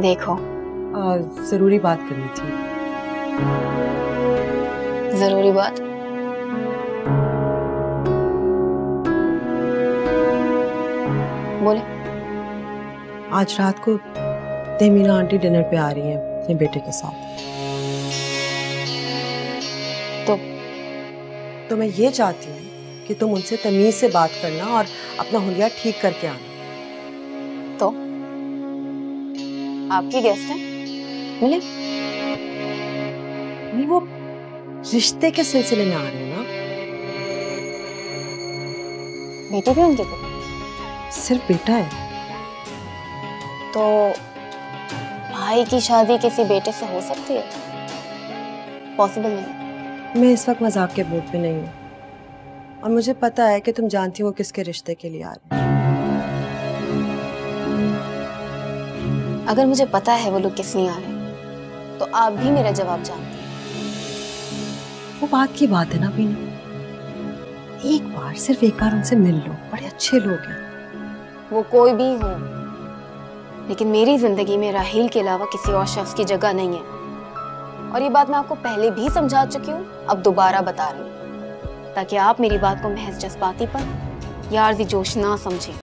देखो। आ, ज़रूरी बात करनी थी। ज़रूरी बात? बोले। आज रात को तेमीना आंटी डिनर पे आ रही है अपने बेटे के साथ। तो? तो मैं ये चाहती हूँ कि तुम उनसे तमीज से बात करना और अपना हुलिया ठीक करके आना। तो? आपकी गेस्ट है? मिले? नहीं, वो रिश्ते के सिलसिले में आ रहे हैं ना। बेटी भी उनकी को सिर्फ़ बेटा है। तो भाई की शादी किसी बेटे से हो सकती है? पॉसिबल नहीं। मैं इस वक्त मज़ाक के मूड पे नहीं हूँ। और मुझे पता है कि तुम जानती हो किसके रिश्ते के लिए आ रहे हैं। अगर मुझे पता है वो लोग किस लिए आ रहे हैं तो आप भी मेरा जवाब जानते हैं। वो बात की बात है ना बीना। एक बार सिर्फ़ एक बार उनसे मिल लो बड़े अच्छे लोग हैं। वो कोई भी हो लेकिन मेरी ज़िंदगी में राहील के अलावा किसी और शख्स की जगह नहीं है। और ये बात मैं आपको पहले भी समझा चुकी हूँ अब दोबारा बता रही हूँ ताकि आप मेरी बात को महज जज्बाती पर या आर्जी जोश ना समझें।